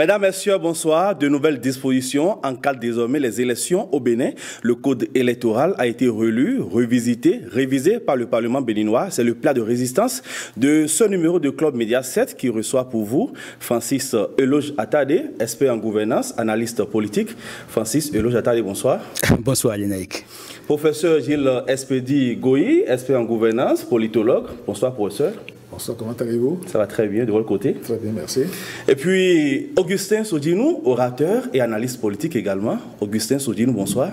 Mesdames, Messieurs, bonsoir. De nouvelles dispositions encadrent désormais les élections au Bénin. Le code électoral a été relu, revisité, révisé par le Parlement béninois. C'est le plat de résistance de ce numéro de Club Média 7 qui reçoit pour vous Francis Eloge Attade, expert en gouvernance, analyste politique. Francis Eloge Attade, bonsoir. Bonsoir, Lénaïque. Professeur Gilles Espedi Goyi, expert en gouvernance, politologue. Bonsoir, professeur. Bonsoir, comment allez-vous? Ça va très bien, de votre côté? Très bien, merci. Et puis, Augustin Sodinou, orateur et analyste politique également. Augustin Sodinou, bonsoir.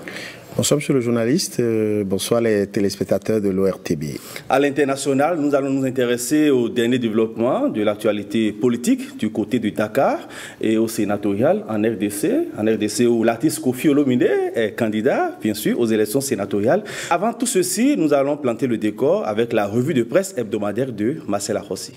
Bonsoir, monsieur le journaliste. Euh, bonsoir, les téléspectateurs de l'ORTB. À l'international, nous allons nous intéresser au dernier développement de l'actualité politique du côté du Dakar et au sénatorial en RDC. En RDC, où l'artiste Kofi Olomide est candidat, bien sûr, aux élections sénatoriales. Avant tout ceci, nous allons planter le décor avec la revue de presse hebdomadaire de Marcel Rossi.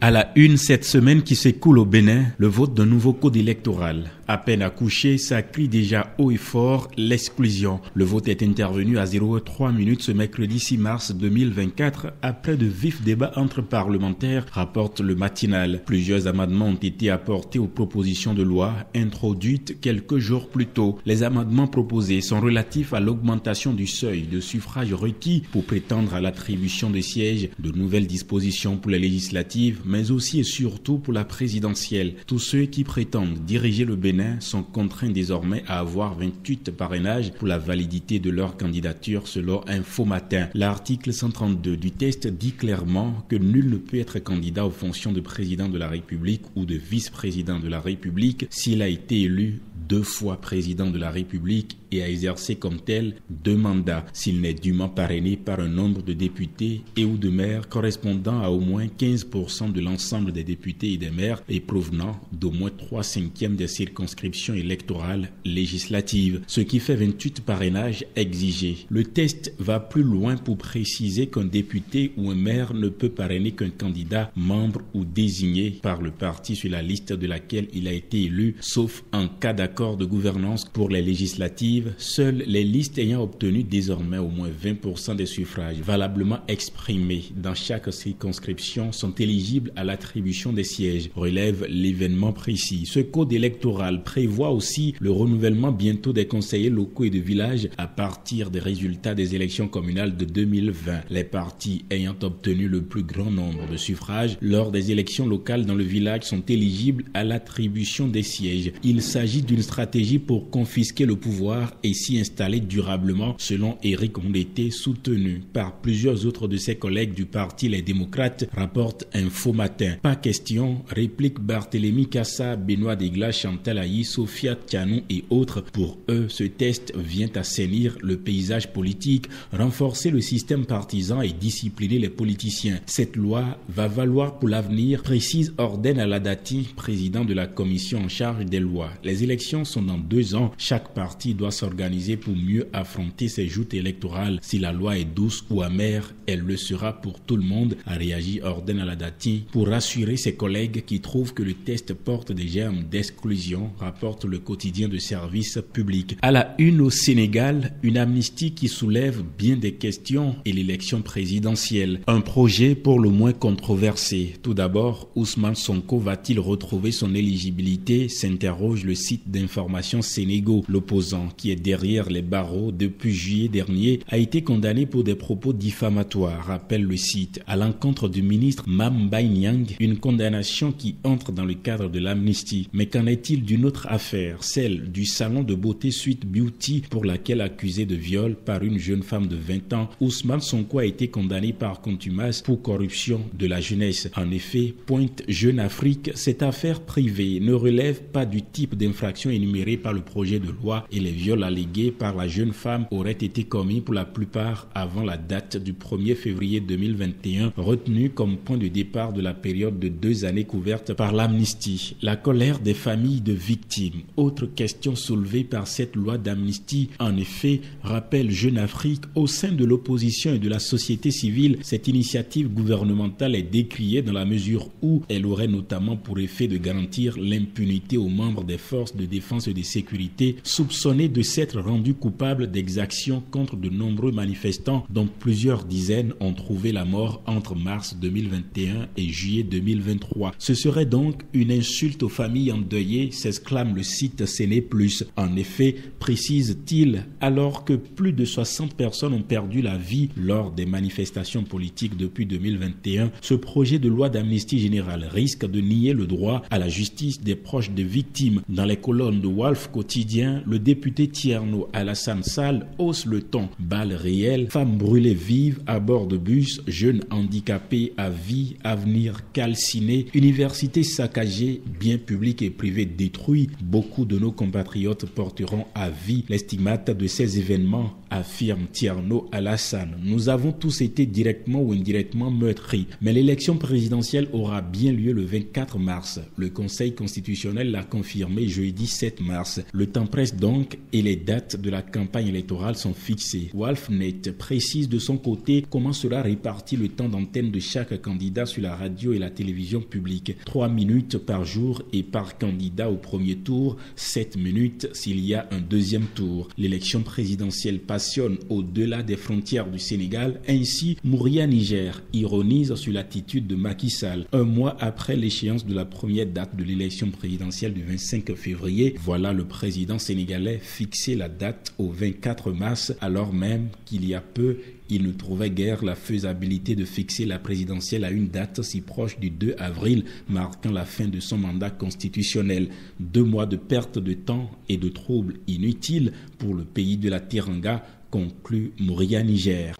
À la une cette semaine qui s'écoule au Bénin, le vote d'un nouveau code électoral. À peine accouché, ça crie déjà haut et fort l'exclusion. Le vote est intervenu à 0,3 minutes ce mercredi 6 mars 2024 après de vifs débats entre parlementaires, rapporte le matinal. Plusieurs amendements ont été apportés aux propositions de loi introduites quelques jours plus tôt. Les amendements proposés sont relatifs à l'augmentation du seuil de suffrage requis pour prétendre à l'attribution des sièges, de nouvelles dispositions pour les législatives, mais aussi et surtout pour la présidentielle. Tous ceux qui prétendent diriger le Bénin sont contraints désormais à avoir 28 parrainages pour la validité de leur candidature selon Info Matin. L'article 132 du test dit clairement que nul ne peut être candidat aux fonctions de président de la République ou de vice-président de la République s'il a été élu deux fois président de la République et a exercé comme tel deux mandats s'il n'est dûment parrainé par un nombre de députés et ou de maires correspondant à au moins 15% de l'ensemble des députés et des maires et provenant d'au moins 3 cinquièmes des circonscriptions électorales législatives, ce qui fait 28 parrainages exigés. Le test va plus loin pour préciser qu'un député ou un maire ne peut parrainer qu'un candidat membre ou désigné par le parti sur la liste de laquelle il a été élu, sauf en cas d'accord de gouvernance pour les législatives, seules les listes ayant obtenu désormais au moins 20% des suffrages valablement exprimés dans chaque circonscription sont éligibles à l'attribution des sièges, relève l'événement précis. Ce code électoral prévoit aussi le renouvellement bientôt des conseillers locaux et de villages à partir des résultats des élections communales de 2020. Les partis ayant obtenu le plus grand nombre de suffrages lors des élections locales dans le village sont éligibles à l'attribution des sièges. Il s'agit d'une stratégie pour confisquer le pouvoir et s'y installer durablement, selon Éric Ondete, soutenu par plusieurs autres de ses collègues du parti Les Démocrates, rapporte Info Matin. Pas question, réplique Barthélémy Kassa, Benoît Degla, Chantal Aïe, Sophia Tianou et autres. Pour eux, ce test vient assainir le paysage politique, renforcer le système partisan et discipliner les politiciens. Cette loi va valoir pour l'avenir, précise Orden Aladati, président de la commission en charge des lois. Les élections sont dans deux ans. Chaque parti doit s'organiser pour mieux affronter ces joutes électorales. Si la loi est douce ou amère, elle le sera pour tout le monde, a réagi Orden Aladati pour rassurer ses collègues qui trouvent que le test porte des germes d'exclusion, rapporte le quotidien de service public. À la une au Sénégal, une amnistie qui soulève bien des questions et l'élection présidentielle. Un projet pour le moins controversé. Tout d'abord, Ousmane Sonko va-t-il retrouver son éligibilité s'interroge le site d'information Information Sénégaux. L'opposant, qui est derrière les barreaux depuis juillet dernier, a été condamné pour des propos diffamatoires, rappelle le site, à l'encontre du ministre Mam Nyang, une condamnation qui entre dans le cadre de l'amnistie. Mais qu'en est-il d'une autre affaire, celle du salon de beauté Suite Beauty pour laquelle accusé de viol par une jeune femme de 20 ans, Ousmane Sonko a été condamné par contumace pour corruption de la jeunesse. En effet, pointe Jeune Afrique, cette affaire privée ne relève pas du type d'infraction énumérés par le projet de loi et les viols allégués par la jeune femme auraient été commis pour la plupart avant la date du 1er février 2021, retenue comme point de départ de la période de deux années couverte par l'amnistie. La colère des familles de victimes. Autre question soulevée par cette loi d'amnistie, en effet, rappelle Jeune Afrique, au sein de l'opposition et de la société civile, cette initiative gouvernementale est décriée dans la mesure où elle aurait notamment pour effet de garantir l'impunité aux membres des forces de défense et de sécurité soupçonnés de s'être rendu coupable d'exactions contre de nombreux manifestants dont plusieurs dizaines ont trouvé la mort entre mars 2021 et juillet 2023. Ce serait donc une insulte aux familles endeuillées, s'exclame le site Séné Plus. En effet, précise-t-il, alors que plus de 60 personnes ont perdu la vie lors des manifestations politiques depuis 2021, ce projet de loi d'amnistie générale risque de nier le droit à la justice des proches des victimes. Dans les colonnes de Wolf Quotidien, le député Tierno Alassane Sall hausse le ton. Balles réelles, femmes brûlées vives à bord de bus, jeunes handicapés à vie, avenir calciné, universités saccagées, biens publics et privés détruits. Beaucoup de nos compatriotes porteront à vie les de ces événements, affirme Tierno Alassane. Nous avons tous été directement ou indirectement meurtris, mais l'élection présidentielle aura bien lieu le 24 mars. Le Conseil constitutionnel l'a confirmé jeudi 7 mars. Le temps presse donc et les dates de la campagne électorale sont fixées. Wolfnet précise de son côté comment sera réparti le temps d'antenne de chaque candidat sur la radio et la télévision publique. 3 minutes par jour et par candidat au premier tour, 7 minutes s'il y a un deuxième tour. L'élection présidentielle passionne au-delà des frontières du Sénégal. Ainsi, Mouria Niger ironise sur l'attitude de Macky Sall. Un mois après l'échéance de la première date de l'élection présidentielle du 25 février, voilà le président sénégalais fixer la date au 24 mars, alors même qu'il y a peu, il ne trouvait guère la faisabilité de fixer la présidentielle à une date si proche du 2 avril, marquant la fin de son mandat constitutionnel. Deux mois de perte de temps et de troubles inutiles pour le pays de la Tiranga, conclut Mouria Niger.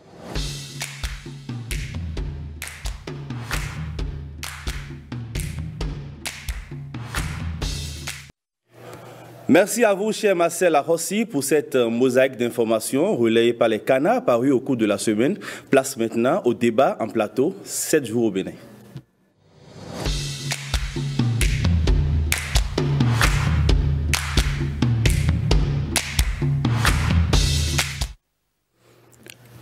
Merci à vous, cher Marcel Arossi, pour cette euh, mosaïque d'informations relayée par les canards parus au cours de la semaine. Place maintenant au débat en plateau, 7 jours au Bénin.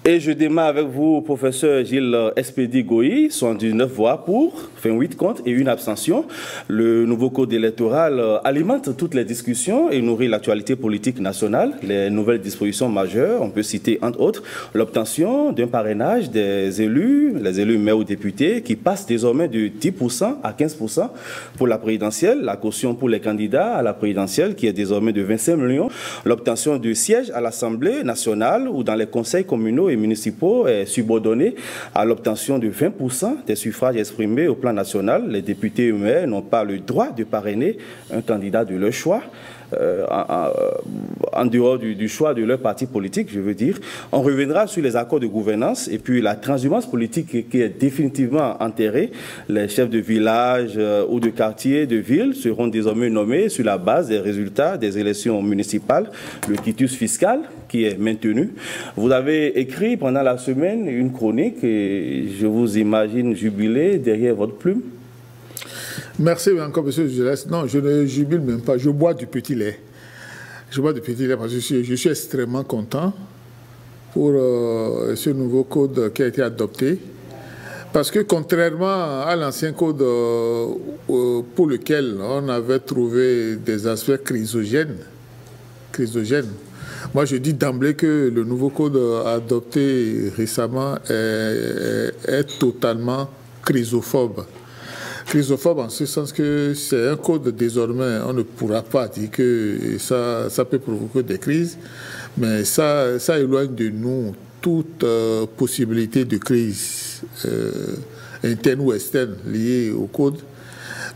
Et je démarre avec vous, professeur Gilles Espédi Goï, 79 voix pour, 28 contre et une abstention. Le nouveau code électoral euh, alimente toutes les discussions et nourrit l'actualité politique nationale. Les nouvelles dispositions majeures, on peut citer entre autres l'obtention d'un parrainage des élus, les élus maires ou députés, qui passent désormais de 10% à 15% pour la présidentielle, la caution pour les candidats à la présidentielle qui est désormais de 25 millions, l'obtention de sièges à l'Assemblée nationale ou dans les conseils communaux et municipaux est subordonné à l'obtention de 20% des suffrages exprimés au plan Les députés eux-mêmes n'ont pas le droit de parrainer un candidat de leur choix. Euh, en, dehors du, choix de leur parti politique, je veux dire. On reviendra sur les accords de gouvernance et puis la transhumance politique qui est définitivement enterrée. Les chefs de village euh, ou de quartier, de ville seront désormais nommés sur la base des résultats des élections municipales, le quitus fiscal qui est maintenu. Vous avez écrit pendant la semaine une chronique et je vous imagine jubilé derrière votre plume. Merci encore, monsieur. Non, je ne jubile même pas. Je bois du petit lait. Je bois du petit lait parce que je suis, extrêmement content pour euh, ce nouveau code qui a été adopté. Parce que contrairement à l'ancien code euh, euh, pour lequel on avait trouvé des aspects chrysogènes, chrysogènes moi je dis d'emblée que le nouveau code adopté récemment est totalement chrysophobe chrysophobe en ce sens que c'est un code désormais, on ne pourra pas dire que ça, ça peut provoquer des crises, mais ça, ça éloigne de nous toute euh, possibilité de crise euh, interne ou externe liée au code.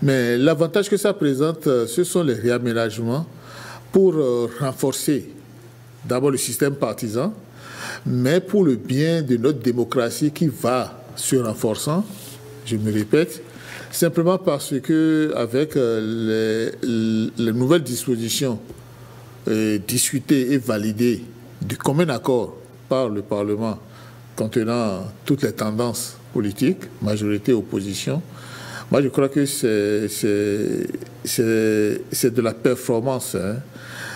Mais l'avantage que ça présente, euh, ce sont les réaménagements pour renforcer d'abord le système partisan, mais pour le bien de notre démocratie qui va se renforçant, je me répète, Simplement parce que avec euh, les, nouvelles dispositions euh, discutées et validées du commun accord par le Parlement contenant toutes les tendances politiques, majorité, opposition, moi je crois que c'est de la performance, hein.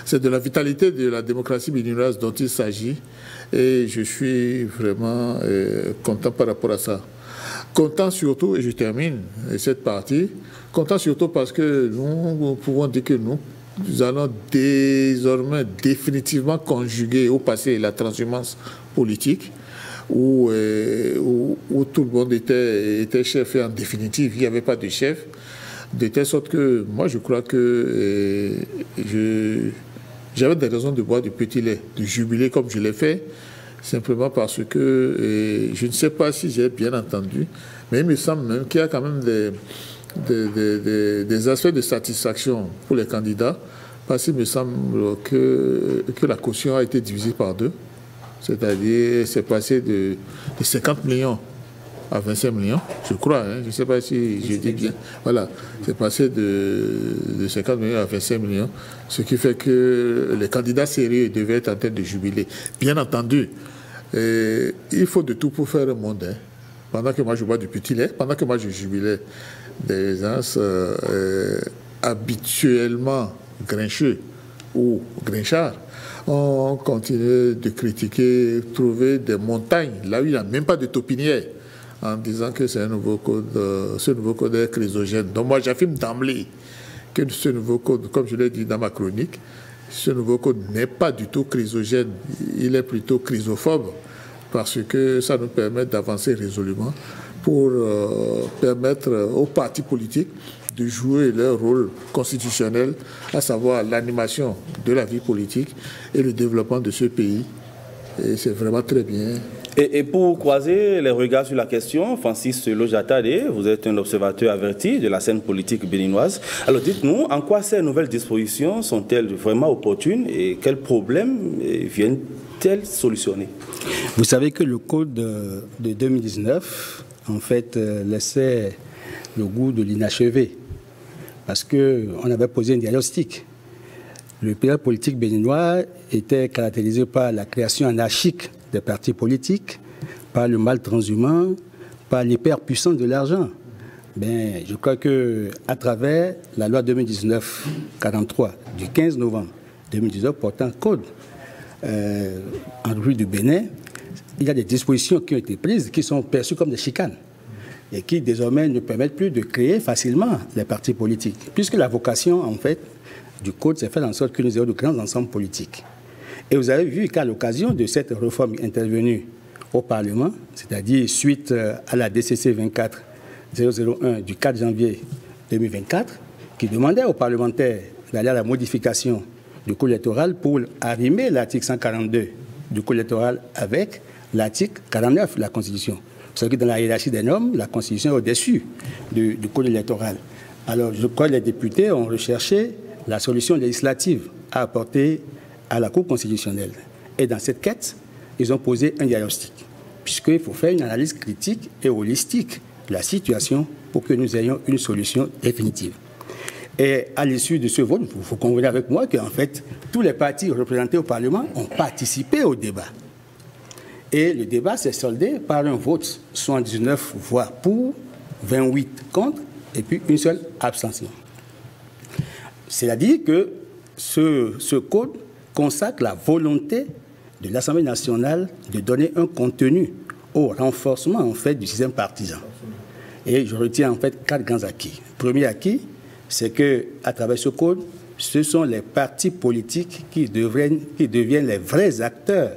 c'est de la vitalité de la démocratie béninoise dont il s'agit et je suis vraiment euh, content par rapport à ça. Content surtout, et je termine cette partie, content surtout parce que nous, pouvons dire que nous, nous allons désormais définitivement conjuguer au passé la transhumance politique, où, euh, où, où, tout le monde était, était chef et en définitive, il n'y avait pas de chef. De telle sorte que moi, je crois que euh, j'avais des raisons de boire du petit lait, de jubiler comme je l'ai fait, simplement parce que je ne sais pas si j'ai bien entendu, mais il me semble même qu'il y a quand même des, des, des, des aspects de satisfaction pour les candidats, parce qu'il me semble que, que la caution a été divisée par deux. C'est-à-dire, c'est passé de, de, 50 millions à 25 millions, je crois, hein, je ne sais pas si je dis bien. Voilà, c'est passé de, de, 50 millions à 25 millions, ce qui fait que les candidats sérieux devaient être en train de jubiler. Bien entendu, euh, il faut de tout pour faire un monde. Hein. Pendant que moi je bois du petit lait, pendant que moi je jubilais des gens euh, habituellement grincheux ou grinchards, on continue de critiquer, trouver des montagnes là où il n'y a même pas de topinière en disant que c'est un nouveau code, euh, ce nouveau code est chrysogène. Donc moi j'affirme d'emblée que ce nouveau code, comme je l'ai dit dans ma chronique, ce nouveau code n'est pas du tout chrysogène, il est plutôt chrysophobe parce que ça nous permet d'avancer résolument pour euh, permettre aux partis politiques de jouer leur rôle constitutionnel, à savoir l'animation de la vie politique et le développement de ce pays. Et c'est vraiment très bien. Et, pour croiser les regards sur la question, Francis Lojatade, vous êtes un observateur averti de la scène politique béninoise. Alors dites-nous, en quoi ces nouvelles dispositions sont-elles vraiment opportunes et quels problèmes viennent-elles solutionner? Vous savez que le code de 2019, en fait, laissait le goût de l'inachevé parce qu'on avait posé un diagnostic. Le pays politique béninois était caractérisé par la création anarchique des partis politiques, par le mal transhumant, par l'hyperpuissance de l'argent. Ben, je crois que à travers la loi 2019-43 du 15 novembre 2019 portant code euh, en rue du Bénin, il y a des dispositions qui ont été prises qui sont perçues comme des chicanes et qui désormais ne permettent plus de créer facilement les partis politiques, puisque la vocation, en fait, du code, c'est faire en sorte que nous ayons de grands ensembles politiques. Et vous avez vu qu'à l'occasion de cette réforme intervenue au Parlement, c'est-à-dire suite à la DCC 24 001 du 4 janvier 2024, qui demandait aux parlementaires d'aller à la modification du code électoral pour arrimer l'article 142 du code électoral avec l'article 49 de la Constitution. Savez que dans la hiérarchie des normes, la Constitution est au-dessus du, du, code électoral. Alors, je crois que les députés ont recherché la solution législative à apporter à la Cour constitutionnelle. Et dans cette quête, ils ont posé un diagnostic, puisqu'il faut faire une analyse critique et holistique de la situation pour que nous ayons une solution définitive. Et à l'issue de ce vote, il faut convenir avec moi qu'en fait, tous les partis représentés au Parlement ont participé au débat. Et le débat s'est soldé par un vote 79 voix pour, 28 contre, et puis une seule abstention. C'est-à-dire que ce, ce, code consacre la volonté de l'Assemblée nationale de donner un contenu au renforcement en fait du système partisan. Et je retiens en fait quatre grands acquis. Premier acquis, c'est que à travers ce code, ce sont les partis politiques qui deviennent, les vrais acteurs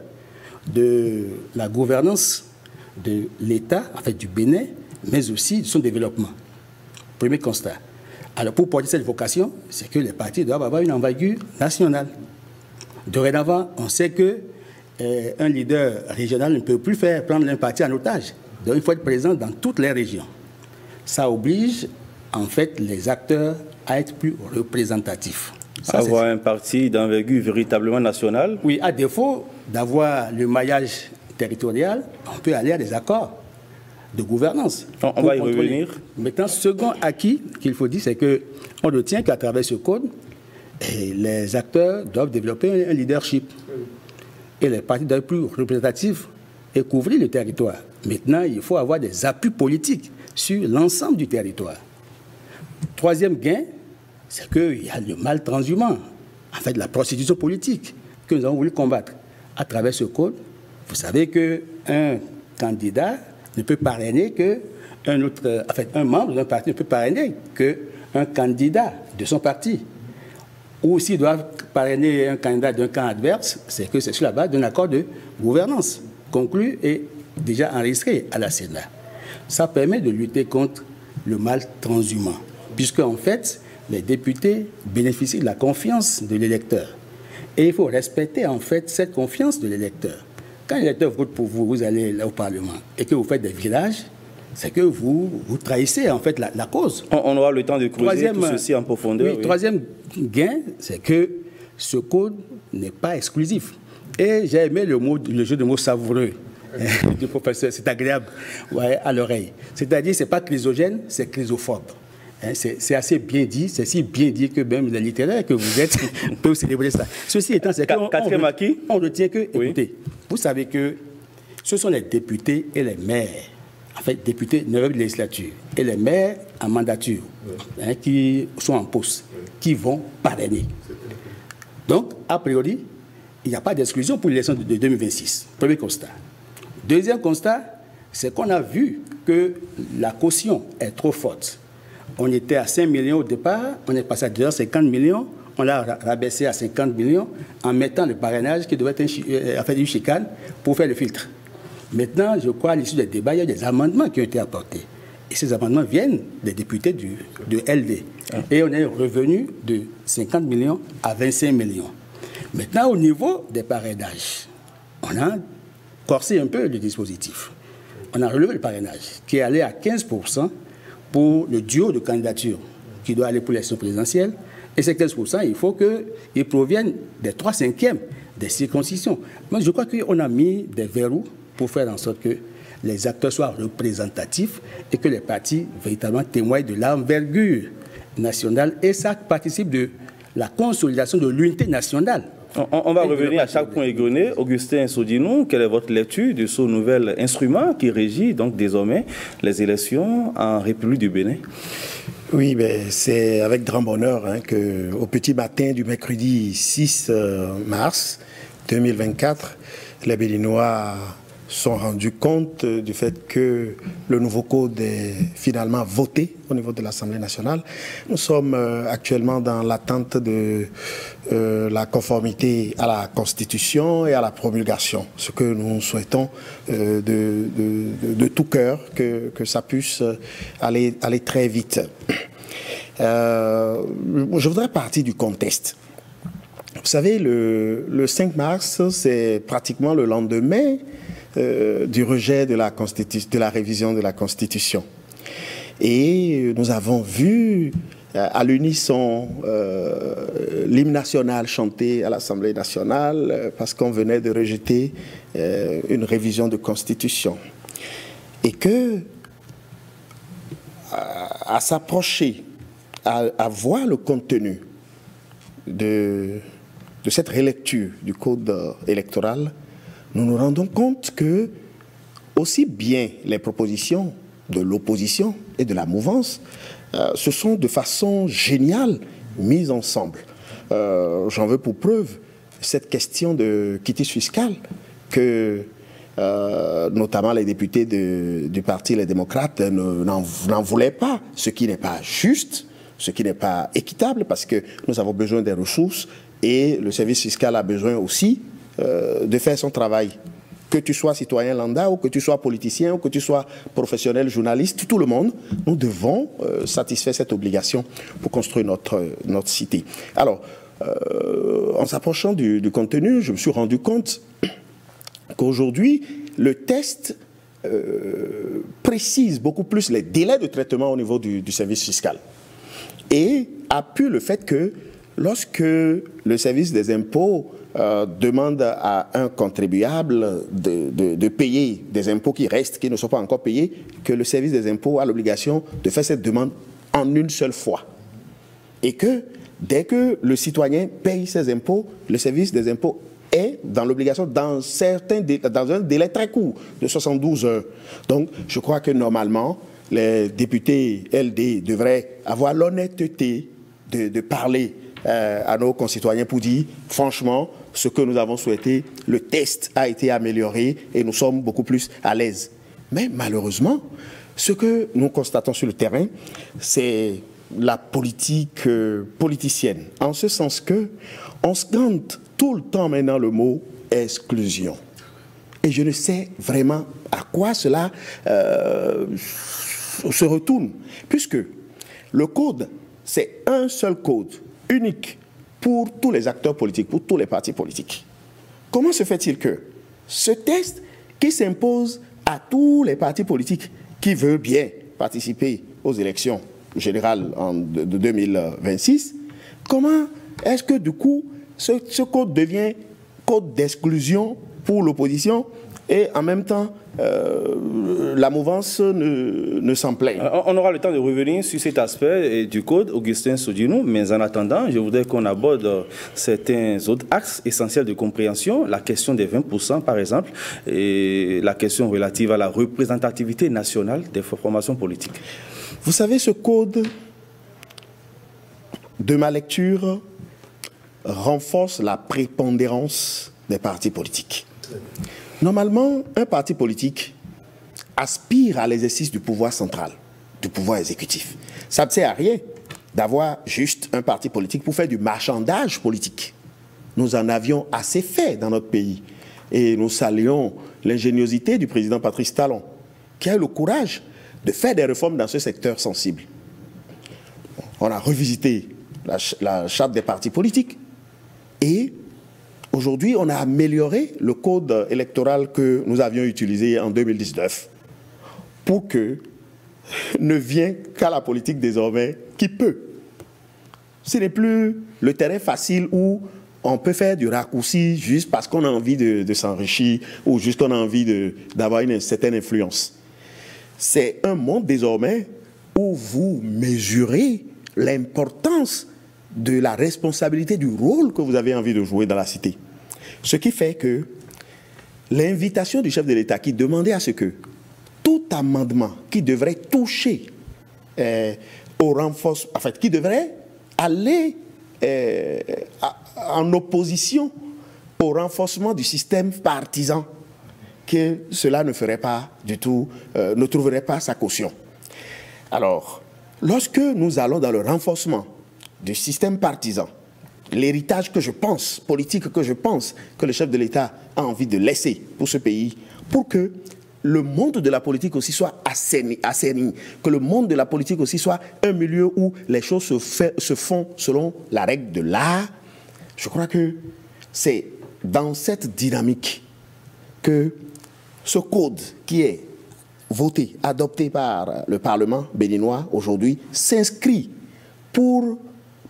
de la gouvernance de l'État, en fait du Bénin, mais aussi de son développement. Premier constat. Alors pour porter cette vocation, c'est que les partis doivent avoir une envergure nationale. Dorénavant, on sait que euh, un leader régional ne peut plus faire prendre un parti en otage. Donc il faut être présent dans toutes les régions. Ça oblige en fait les acteurs à être plus représentatifs. Ça, avoir un parti d'envergure véritablement nationale Oui, à défaut d'avoir le maillage territorial, on peut aller à des accords de gouvernance. On, on va y contrôler. revenir. Maintenant, second acquis qu'il faut dire, c'est qu'on retient qu'à travers ce code, et les acteurs doivent développer un leadership. Et les partis doivent être plus représentatifs et couvrir le territoire. Maintenant, il faut avoir des appuis politiques sur l'ensemble du territoire. Troisième gain, c'est qu'il y a le mal transhumant, en fait, la prostitution politique que nous avons voulu combattre. À travers ce code, vous savez qu'un candidat ne peut parrainer que un autre, en fait, un membre d'un parti ne peut parrainer qu'un candidat de son parti. Ou s'ils doivent parrainer un candidat d'un camp adverse, c'est que c'est sur la base d'un accord de gouvernance conclu et déjà enregistré à la Sénat. Ça permet de lutter contre le mal transhumant, puisque en fait, les députés bénéficient de la confiance de l'électeur. Et il faut respecter en fait cette confiance de l'électeur. Quand l'électeur vote pour vous, vous allez au Parlement et que vous faites des virages, c'est que vous, vous trahissez en fait la, cause. On, aura le temps de creuser tout ceci en profondeur. Oui, Troisième gain, c'est que ce code n'est pas exclusif. Et j'ai aimé le, mot, le jeu de mots savoureux du professeur, c'est agréable ouais, à l'oreille. C'est-à-dire, c'est pas chrysogène, c'est chrysophobe. Hein, c'est assez bien dit, c'est si bien dit que même les littéraires que vous êtes peuvent célébrer ça. Ceci étant, c'est qu'on on, on retient que, écoutez, vous savez que ce sont les députés et les maires, en fait, députés de la législature et les maires en mandature, hein, qui sont en poste, qui vont parrainer. Donc, a priori, il n'y a pas d'exclusion pour l'élection de 2026. Premier constat. Deuxième constat, c'est qu'on a vu que la caution est trop forte. On était à 5 millions au départ, on est passé à 250 millions, on l'a rabaissé à 50 millions en mettant le parrainage qui devait être un, euh, fait, une chicane pour faire le filtre. Maintenant, je crois, à l'issue des débats, il y a des amendements qui ont été apportés. Et ces amendements viennent des députés du, de LD. Ah. Et on est revenu de 50 millions à 25 millions. Maintenant, au niveau des parrainages, on a corsé un peu le dispositif. On a relevé le parrainage, qui est allé à 15% pour le duo de candidature qui doit aller pour l'élection présidentielle. Et ces 15%, il faut qu'ils proviennent des 3 cinquièmes des circoncisions. Moi, je crois qu'on a mis des verrous pour faire en sorte que les acteurs soient représentatifs et que les partis véritablement témoignent de l'envergure nationale. Et ça participe de la consolidation de l'unité nationale on, va revenir à chaque point égrené. Augustin Sodinou, quelle est votre lecture de ce nouvel instrument qui régit donc désormais les élections en République du Bénin? Oui, ben, c'est avec grand bonheur hein, que au petit matin du mercredi 6 euh, mars 2024, les Béninois sont rendus compte du fait que le nouveau code est finalement voté au niveau de l'Assemblée nationale. Nous sommes euh, actuellement dans l'attente de euh, la conformité à la Constitution et à la promulgation, ce que nous souhaitons euh, de, tout cœur, que, ça puisse aller, aller très vite. je voudrais partir du contexte. Vous savez, le 5 mars, c'est pratiquement le lendemain euh, du rejet de la, de la révision de la Constitution. Et nous avons vu euh, à l'unisson euh, l'hymne national chanté à l'Assemblée nationale parce qu'on venait de rejeter une révision de constitution. Et que, à, s'approcher, à, voir le contenu de cette relecture du code électoral, nous nous rendons compte que aussi bien les propositions de l'opposition et de la mouvance euh, se sont de façon géniale mises ensemble. Euh, j'en veux pour preuve cette question de quitus fiscal que euh, notamment les députés du Parti Les Démocrates n'en voulaient pas, ce qui n'est pas juste, ce qui n'est pas équitable, parce que nous avons besoin des ressources et le service fiscal a besoin aussi euh, de faire son travail. Que tu sois citoyen lambda ou que tu sois politicien ou que tu sois professionnel, journaliste, tout le monde, nous devons euh, satisfaire cette obligation pour construire notre, notre cité. Alors, euh, en s'approchant du, contenu, je me suis rendu compte qu'aujourd'hui, le test précise beaucoup plus les délais de traitement au niveau du, du service fiscal et appuie le fait que lorsque le service des impôts euh, demande à un contribuable de, payer des impôts qui restent, qui ne sont pas encore payés, que le service des impôts a l'obligation de faire cette demande en une seule fois. Et que dès que le citoyen paye ses impôts, le service des impôts est dans l'obligation dans, certains, dans un délai très court de 72 heures. Donc, je crois que normalement, les députés LD devraient avoir l'honnêteté de, parler euh, à nos concitoyens pour dire, franchement, ce que nous avons souhaité, le test a été amélioré et nous sommes beaucoup plus à l'aise. Mais malheureusement, ce que nous constatons sur le terrain, c'est la politique euh, politicienne, en ce sens que on scande tout le temps maintenant le mot exclusion. Et je ne sais vraiment à quoi cela euh, se retourne, puisque le code, c'est un seul code, unique, pour tous les acteurs politiques, pour tous les partis politiques. Comment se fait-il que ce texte qui s'impose à tous les partis politiques qui veulent bien participer aux élections générales de, 2026, comment est-ce que du coup ce code devient code d'exclusion pour l'opposition et en même temps, euh, la mouvance ne, s'en plaint. Euh, on aura le temps de revenir sur cet aspect du code, Augustin Sodinou, mais en attendant, je voudrais qu'on aborde certains autres axes essentiels de compréhension, la question des 20% par exemple, et la question relative à la représentativité nationale des formations politiques. Vous savez, ce code, de ma lecture, renforce la prépondérance des partis politiques. Normalement, un parti politique aspire à l'exercice du pouvoir central, du pouvoir exécutif. Ça ne sert à rien d'avoir juste un parti politique pour faire du marchandage politique. Nous en avions assez fait dans notre pays. Et nous saluons l'ingéniosité du président Patrice Talon, qui a eu le courage de faire des réformes dans ce secteur sensible. On a revisité la, la charte des partis politiques et Aujourd'hui, on a amélioré le code électoral que nous avions utilisé en 2019 pour que ne vienne qu'à la politique désormais qui peut. Ce n'est plus le terrain facile où on peut faire du raccourci juste parce qu'on a envie de, s'enrichir ou juste qu'on a envie d'avoir une certaine influence. C'est un monde désormais où vous mesurez l'importance de la responsabilité du rôle que vous avez envie de jouer dans la cité. Ce qui fait que l'invitation du chef de l'État qui demandait à ce que tout amendement qui devrait toucher euh, au renforcement, en fait, qui devrait aller euh, en opposition au renforcement du système partisan, que cela ne ferait pas du tout, euh, ne trouverait pas sa caution. Alors, lorsque nous allons dans le renforcement du système partisan, l'héritage que je pense, politique que je pense que le chef de l'État a envie de laisser pour ce pays, pour que le monde de la politique aussi soit assaini, que le monde de la politique aussi soit un milieu où les choses se, se font selon la règle de l'art. Je crois que c'est dans cette dynamique que ce code qui est voté, adopté par le Parlement béninois aujourd'hui, s'inscrit pour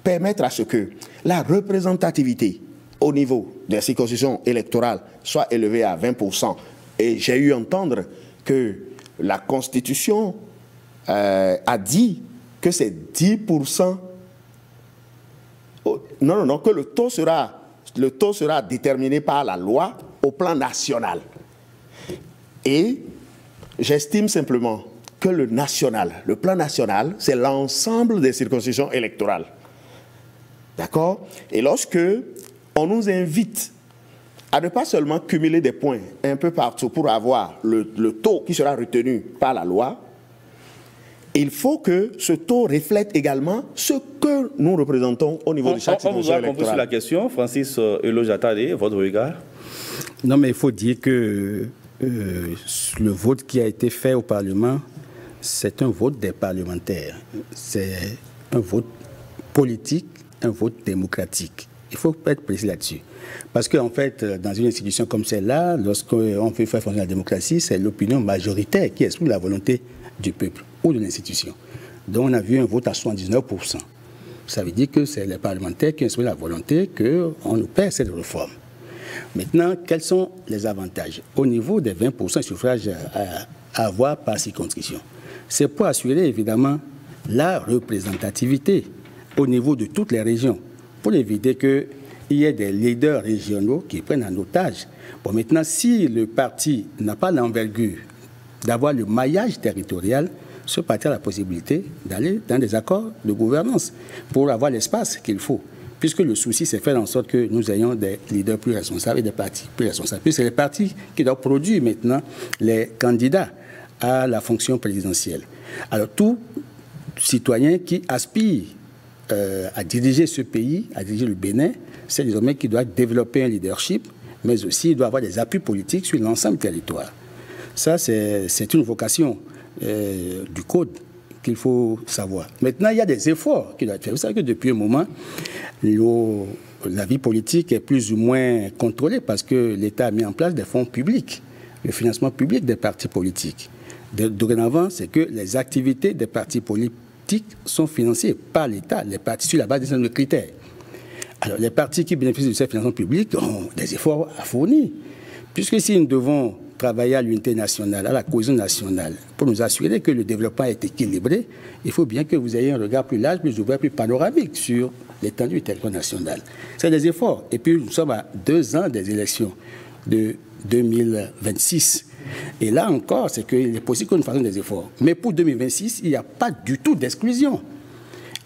permettre à ce que la représentativité au niveau de la circonscription électorale soit élevée à 20%. Et j'ai eu à entendre que la Constitution euh, a dit que c'est 10%. non, non, non, que le taux, sera, le taux sera déterminé par la loi au plan national. Et j'estime simplement que le national, le plan national, c'est l'ensemble des circonscriptions électorales. D'accord? Et lorsque on nous invite à ne pas seulement cumuler des points un peu partout pour avoir le, taux qui sera retenu par la loi, il faut que ce taux reflète également ce que nous représentons au niveau de chaque On vous a compris sur la question, Francis Elojatade, votre regard? Non, mais il faut dire que euh, le vote qui a été fait au Parlement, c'est un vote des parlementaires. C'est un vote politique un vote démocratique. Il faut être précis là-dessus. Parce qu'en fait, dans une institution comme celle-là, lorsqu'on fait faire fonctionner la démocratie, c'est l'opinion majoritaire qui exprime la volonté du peuple ou de l'institution. Donc on a vu un vote à 79%. Ça veut dire que c'est les parlementaires qui expriment la volonté qu'on perd cette réforme. Maintenant, quels sont les avantages? Au niveau des 20% de suffrage à avoir par circonscription, c'est pour assurer évidemment la représentativité au niveau de toutes les régions pour éviter qu'il y ait des leaders régionaux qui prennent en otage. Bon, maintenant, si le parti n'a pas l'envergure d'avoir le maillage territorial, ce parti a la possibilité d'aller dans des accords de gouvernance pour avoir l'espace qu'il faut. Puisque le souci, c'est faire en sorte que nous ayons des leaders plus responsables et des partis plus responsables. Puisque c'est les partis qui doivent produire maintenant les candidats à la fonction présidentielle. Alors tout citoyen qui aspire euh, à diriger ce pays, à diriger le Bénin, c'est désormais qu'il doit développer un leadership, mais aussi il doit avoir des appuis politiques sur l'ensemble du territoire. Ça, c'est une vocation euh, du code qu'il faut savoir. Maintenant, il y a des efforts qu'il doit être faits. Vous savez que depuis un moment, la vie politique est plus ou moins contrôlée parce que l'État a mis en place des fonds publics, le financement public des partis politiques. Dorénavant, c'est que les activités des partis politiques sont financées par l'État, les partis sur la base de critères. Alors, les partis qui bénéficient de ces financements publics ont des efforts à fournir. Puisque si nous devons travailler à l'unité nationale, à la cohésion nationale, pour nous assurer que le développement est équilibré, il faut bien que vous ayez un regard plus large, plus ouvert, plus panoramique sur l'étendue du territoire national. C'est des efforts. Et puis, nous sommes à deux ans des élections de 2026. Et là encore, c'est qu'il est possible que nous fassions des efforts. Mais pour 2026, il n'y a pas du tout d'exclusion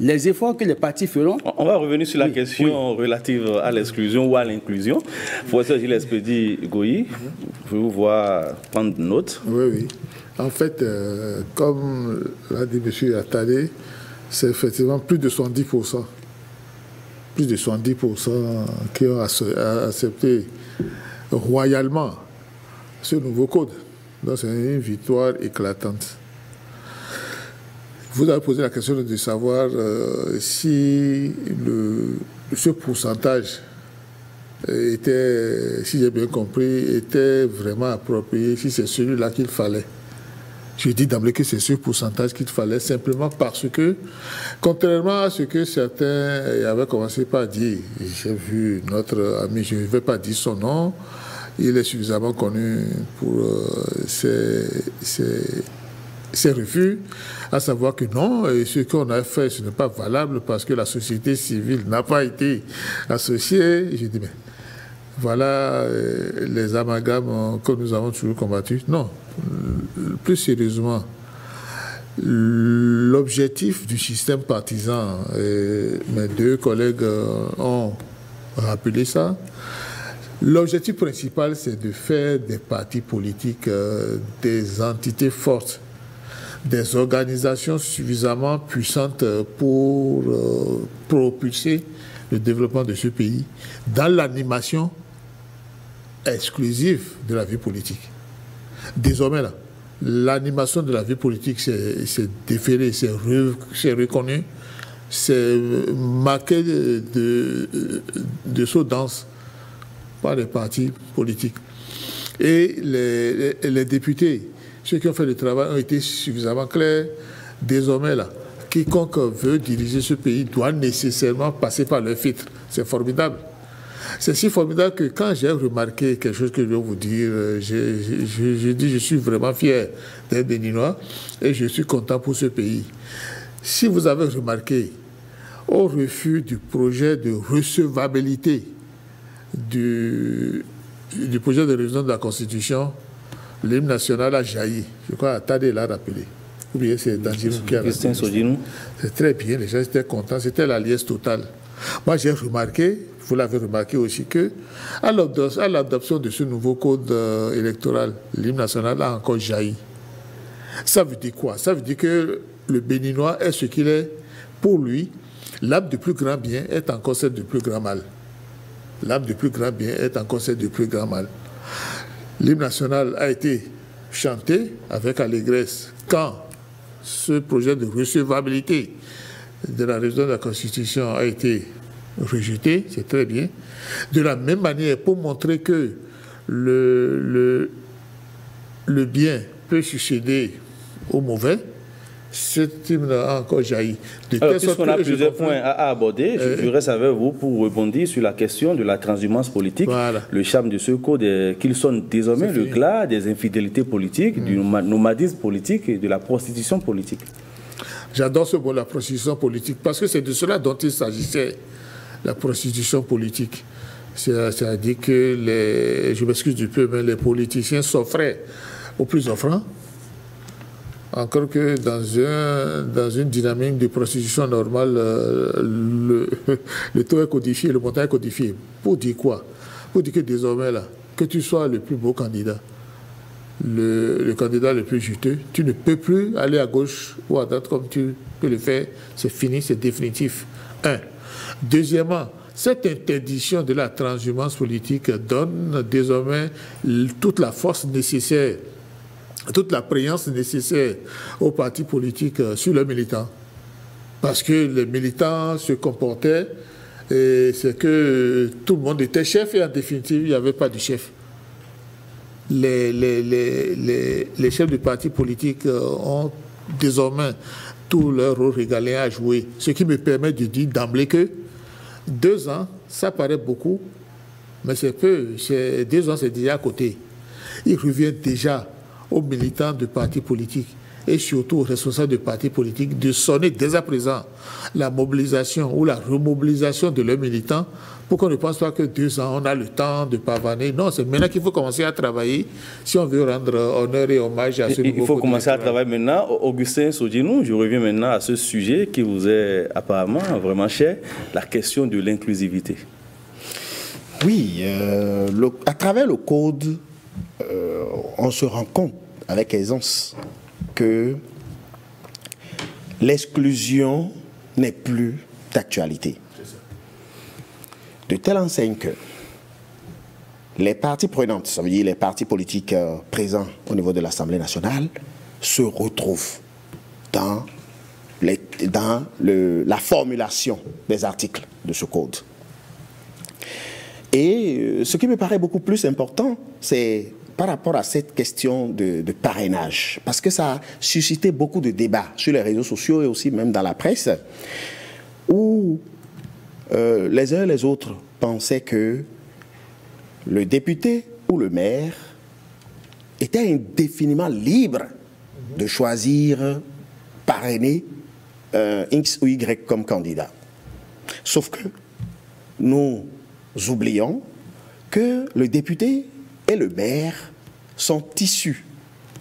les efforts que les partis feront. On va revenir sur la question relative à l'exclusion ou à l'inclusion. Professeur Gilles Espédi Goyi, je vous voir prendre note? Oui, oui. En fait, euh, comme l'a dit M. Attali, c'est effectivement plus de 70%. Plus de 70% qui ont accepté royalement ce nouveau code. Donc c'est une victoire éclatante. Vous avez posé la question de savoir euh, si ce pourcentage était, si j'ai bien compris, était vraiment approprié, si c'est celui-là qu'il fallait. Je dis d'emblée que c'est ce pourcentage qu'il fallait, simplement parce que, contrairement à ce que certains avaient commencé par dire, j'ai vu notre ami, je ne vais pas dire son nom, il est suffisamment connu pour euh, ses, refus, à savoir que non, ce qu'on a fait, ce n'est pas valable parce que la société civile n'a pas été associée. J'ai dit, mais voilà euh, les amalgames que nous avons toujours combattus. Non, plus sérieusement, l'objectif du système partisan, et mes deux collègues euh, ont rappelé ça, L'objectif principal, c'est de faire des partis politiques euh, des entités fortes des organisations suffisamment puissantes pour euh, propulser le développement de ce pays dans l'animation exclusive de la vie politique. Désormais, l'animation de la vie politique, c'est déféré, c'est reconnu, c'est marqué de, de, de par les partis politiques. Et les, députés ceux qui ont fait le travail ont été suffisamment clairs. Désormais, là, quiconque veut diriger ce pays doit nécessairement passer par le filtre. C'est formidable. C'est si formidable que quand j'ai remarqué quelque chose que je vais vous dire, euh, je, dis je suis vraiment fier d'être béninois et je suis content pour ce pays. Si vous avez remarqué, au refus du projet de recevabilité du, du projet de révision de la Constitution, l'hymne national a jailli. Je crois Tadé l'a rappelé. Ou bien c'est Danjirou qui a rappelé. C'est très bien, les gens étaient contents, c'était la liesse totale. Moi, j'ai remarqué, vous l'avez remarqué aussi, que à l'adoption de ce nouveau code euh, électoral, l'hymne national a encore jailli. Ça veut dire quoi? Ça veut dire que le béninois est ce qu'il est. Pour lui, l'âme du plus grand bien est encore celle du plus grand mal. L'âme du plus grand bien est encore celle du plus grand mal. L'hymne national a été chanté avec allégresse quand ce projet de recevabilité de la révision de la Constitution a été rejeté, c'est très bien. De la même manière, pour montrer que le, le bien peut succéder au mauvais, cet hymne a encore jailli. Puisqu'on a plusieurs points à, aborder, je euh, reste avec vous pour rebondir sur la question de la transhumance politique, le charme de ce code, qu'ils sont désormais le glas des infidélités politiques, du mm. nomadisme politique et de la prostitution politique. J'adore ce mot, la prostitution politique, parce que c'est de cela dont il s'agissait, la prostitution politique. C'est-à-dire que, les, je m'excuse du peu, mais les politiciens s'offraient aux plus offrants encore que dans, un, dans une dynamique de prostitution normale, euh, le, le, taux est codifié, le montant est codifié. Pour dire quoi? Pour dire que désormais, là, que tu sois le plus beau candidat, le, le, candidat le plus juteux, tu ne peux plus aller à gauche ou à droite comme tu que le fait, c'est fini, c'est définitif. Un. Deuxièmement, cette interdiction de la transhumance politique donne désormais toute la force nécessaire, toute la préance nécessaire aux partis politiques euh, sur leurs militants. Parce que les militants se comportaient, et c'est que tout le monde était chef et en définitive, il n'y avait pas de chef. Les, chefs de partis politiques euh, ont désormais tout leur rôle régalien à jouer. Ce qui me permet de dire d'emblée que deux ans, ça paraît beaucoup, mais c'est peu. Deux ans, c'est déjà à côté. Il revient déjà aux militants de partis politiques et surtout aux responsables de partis politiques de sonner dès à présent la mobilisation ou la remobilisation de leurs militants pour qu'on ne pense pas que deux ans, on a le temps de pavaner. Non, c'est maintenant qu'il faut commencer à travailler si on veut rendre honneur et hommage à ce Il, il faut commencer à travailler maintenant. Augustin Sodinou, je reviens maintenant à ce sujet qui vous est apparemment vraiment cher, la question de l'inclusivité. Oui, euh, à travers le code, euh, on se rend compte avec aisance que l'exclusion n'est plus d'actualité de telle enseigne que les parties prenantes, ça veut dire les partis politiques euh, présents au niveau de l'Assemblée nationale, se retrouvent dans, la formulation des articles de ce code. Et euh, ce qui me paraît beaucoup plus important, c'est par rapport à cette question de, parrainage, parce que ça a suscité beaucoup de débats sur les réseaux sociaux et aussi même dans la presse, où euh, les uns et les autres pensaient que le député ou le maire était indéfiniment libre de choisir, parrainer un X ou Y comme candidat. Sauf que nous oublions que le député et le maire sont issus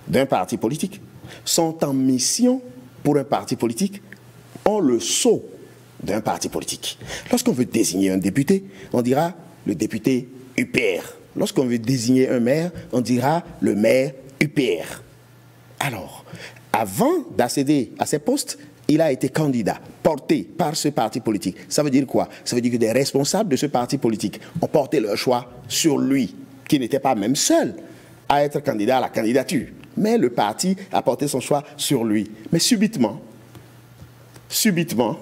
d'un parti politique, sont en mission pour un parti politique, ont le sceau d'un parti politique. Lorsqu'on veut désigner un député, on dira le député UPR. Lorsqu'on veut désigner un maire, on dira le maire UPR. Alors, avant d'accéder à ces postes, il a été candidat, porté par ce parti politique. Ça veut dire quoi? Ça veut dire que des responsables de ce parti politique ont porté leur choix sur lui, qui n'était pas même seul à être candidat à la candidature. Mais le parti a porté son choix sur lui. Mais subitement, subitement,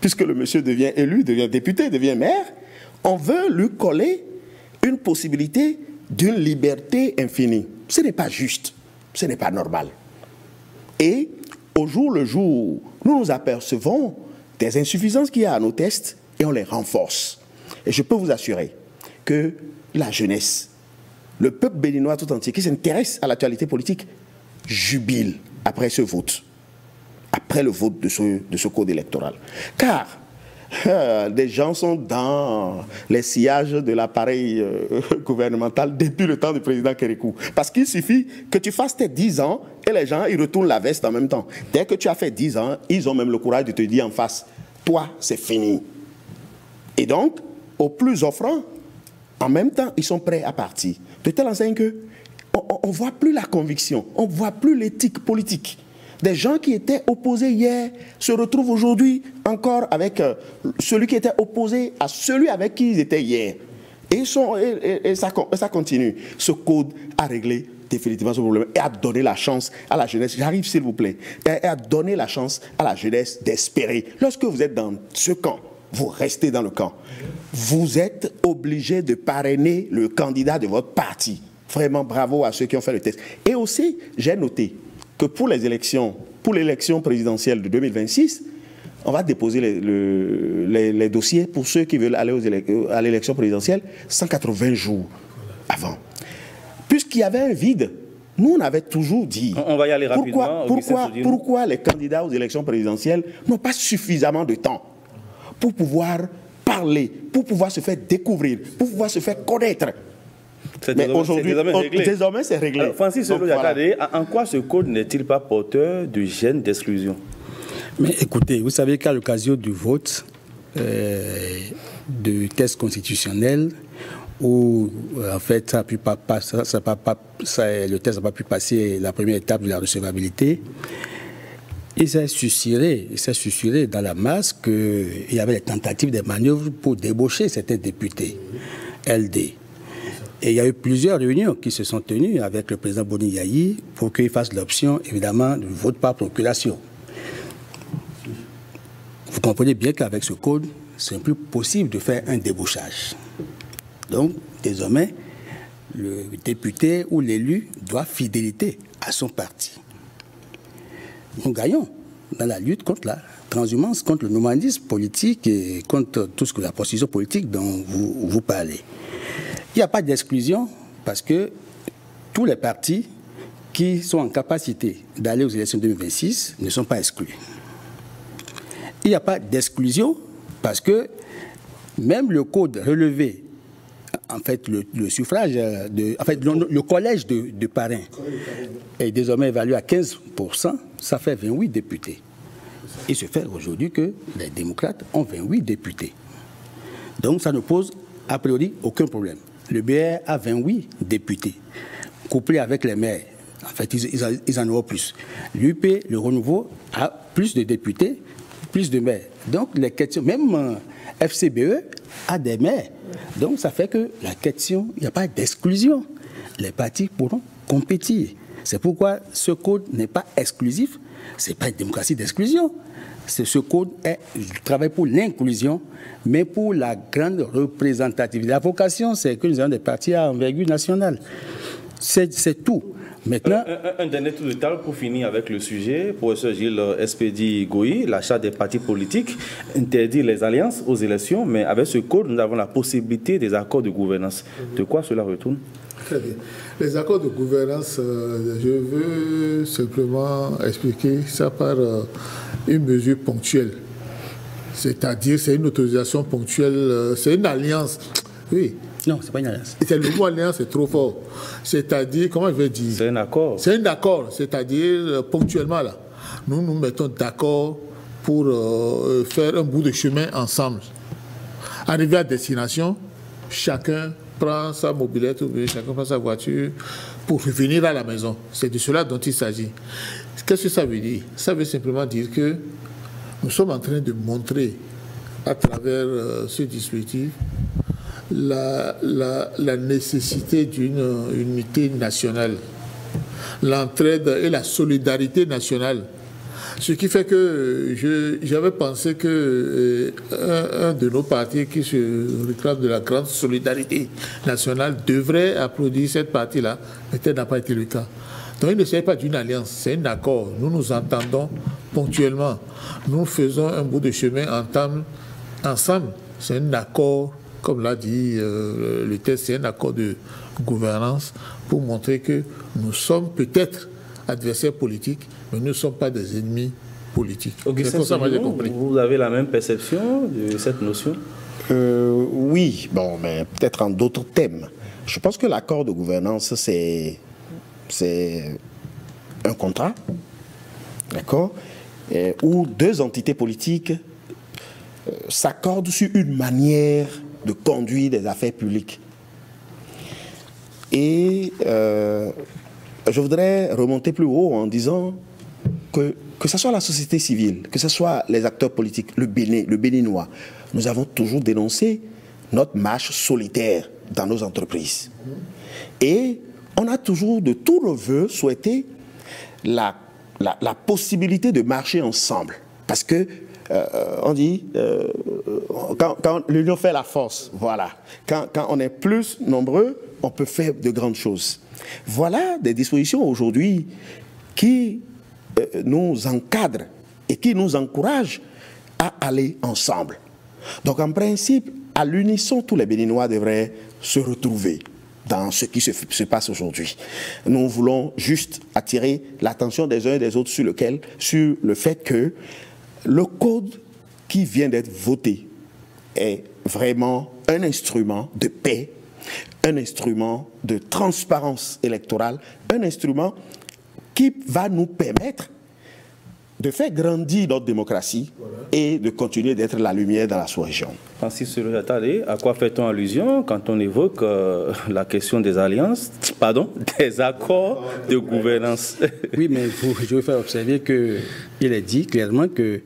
puisque le monsieur devient élu, devient député, devient maire, on veut lui coller une possibilité d'une liberté infinie. Ce n'est pas juste, ce n'est pas normal. Et au jour le jour, nous nous apercevons des insuffisances qu'il y a à nos tests et on les renforce. Et je peux vous assurer que la jeunesse, le peuple béninois tout entier qui s'intéresse à l'actualité politique, jubile après ce vote après le vote de ce, de ce code électoral. Car euh, des gens sont dans les sillages de l'appareil euh, gouvernemental depuis le temps du président Kérékou. Parce qu'il suffit que tu fasses tes 10 ans et les gens, ils retournent la veste en même temps. Dès que tu as fait 10 ans, ils ont même le courage de te dire en face, toi, c'est fini. Et donc, au plus offrant, en même temps, ils sont prêts à partir. De telle enseigne que on ne voit plus la conviction, on ne voit plus l'éthique politique. Des gens qui étaient opposés hier se retrouvent aujourd'hui encore avec euh, celui qui était opposé à celui avec qui ils étaient hier. Et, sont, ça, continue. Ce code a réglé définitivement ce problème et a donné la chance à la jeunesse, j'arrive s'il vous plaît, et a donné la chance à la jeunesse d'espérer. Lorsque vous êtes dans ce camp, vous restez dans le camp. Vous êtes obligé de parrainer le candidat de votre parti. Vraiment bravo à ceux qui ont fait le test. Et aussi, j'ai noté que pour les élections, pour l'élection présidentielle de 2026, on va déposer les, dossiers pour ceux qui veulent aller euh, à l'élection présidentielle 180 jours avant. Puisqu'il y avait un vide, nous, on avait toujours dit. On va y aller rapidement. Pourquoi, pourquoi les candidats aux élections présidentielles n'ont pas suffisamment de temps? Pour pouvoir parler, pour pouvoir se faire découvrir, pour pouvoir se faire connaître. Mais aujourd'hui, désormais, c'est réglé. Francis en quoi ce code n'est-il pas porteur de gêne d'exclusion Mais écoutez, vous savez qu'à l'occasion du vote euh, de test constitutionnel, où euh, en fait ça pu pas, ça, ça, le test n'a pas pu passer la première étape de la recevabilité, il s'est susurré, il s'est susurré dans la masse qu'il y avait des tentatives de manœuvres pour débaucher certains députés LD. Et il y a eu plusieurs réunions qui se sont tenues avec le président Boni Yahi pour qu'il fasse l'option, évidemment, du vote par procuration. Vous comprenez bien qu'avec ce code, c'est plus possible de faire un débauchage. Donc, désormais, le député ou l'élu doit fidélité à son parti. Nous gagnons dans la lutte contre la transhumance, contre le nomadisme politique et contre tout ce que la procédure politique dont vous, vous parlez. Il n'y a pas d'exclusion parce que tous les partis qui sont en capacité d'aller aux élections 2026 ne sont pas exclus. Il n'y a pas d'exclusion parce que même le code relevé, en fait, le, suffrage, de, en fait, le, collège de, de, parrains est désormais évalué à 15%, ça fait 28 députés. Il se fait aujourd'hui que les démocrates ont 28 députés. Donc ça ne pose a priori aucun problème. Le BR a 28 députés, couplés avec les maires. En fait, ils, ils en auront plus. L'UP, le renouveau, a plus de députés, plus de maires. Donc, les questions, même euh, FCBE a des maires. Donc, ça fait que la question, il n'y a pas d'exclusion. Les partis pourront compétir. C'est pourquoi ce code n'est pas exclusif. Ce n'est pas une démocratie d'exclusion. Ce code est, travaille pour l'inclusion, mais pour la grande représentativité. La vocation, c'est que nous avons des partis à envergure nationale. C'est tout. Maintenant, un, dernier tour de table pour finir avec le sujet. Professeur Gilles Espedi Goyi, l'achat des partis politiques interdit les alliances aux élections, mais avec ce code, nous avons la possibilité des accords de gouvernance. De quoi cela retourne? Très bien. Les accords de gouvernance, euh, je veux simplement expliquer ça par euh, une mesure ponctuelle. C'est-à-dire, c'est une autorisation ponctuelle, euh, c'est une alliance. Oui, non, c'est pas une alliance. le mot alliance, c'est trop fort. C'est-à-dire, comment je vais dire C'est un accord. C'est un accord. C'est-à-dire, euh, ponctuellement, là, nous nous mettons d'accord pour euh, faire un bout de chemin ensemble. Arrivé à destination, chacun prend sa mobilette, chacun prend sa voiture pour revenir à la maison. C'est de cela dont il s'agit. Qu'est-ce que ça veut dire? Ça veut simplement dire que nous sommes en train de montrer à travers euh, ce dispositif la, nécessité d'une unité nationale, l'entraide et la solidarité nationale. Ce qui fait que j'avais pensé que euh, un, de nos partis qui se réclame de la grande solidarité nationale devrait applaudir cette partie-là, mais tel n'a pas été le cas. Donc il ne s'agit pas d'une alliance, c'est un accord. Nous nous entendons ponctuellement. Nous faisons un bout de chemin ensemble. C'est un accord comme l'a dit euh, le test, c'est un accord de gouvernance pour montrer que nous sommes peut-être adversaires politiques, mais nous ne sommes pas des ennemis politiques. Ça, compris. vous avez la même perception de cette notion? Euh, Oui, bon, mais peut-être en d'autres thèmes. Je pense que l'accord de gouvernance, c'est, c'est un contrat, d'accord, où deux entités politiques euh, s'accordent sur une manière de conduire des affaires publiques. Et euh, je voudrais remonter plus haut en disant que, que ce soit la société civile, que ce soit les acteurs politiques, le, Bénin, le Béninois, nous avons toujours dénoncé notre marche solitaire dans nos entreprises. Et on a toujours de tout le vœu souhaité la, la, la possibilité de marcher ensemble. Parce que euh, on dit, euh, quand, l'union fait la force, voilà. Quand, on est plus nombreux, on peut faire de grandes choses. Voilà des dispositions aujourd'hui qui euh, nous encadrent et qui nous encouragent à aller ensemble. Donc en principe, à l'unisson, tous les Béninois devraient se retrouver dans ce qui se, se passe aujourd'hui. Nous voulons juste attirer l'attention des uns et des autres sur, lequel, sur le fait que le code qui vient d'être voté est vraiment un instrument de paix, un instrument de transparence électorale, un instrument qui va nous permettre de faire grandir notre démocratie et de continuer d'être la lumière dans la sous-région. Francis attendez, à quoi fait-on allusion quand on évoque euh, la question des alliances, pardon, des accords de gouvernance? Oui, mais je veux faire observer qu'il est dit clairement que euh,